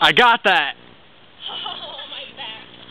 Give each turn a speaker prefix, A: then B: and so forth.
A: I got that.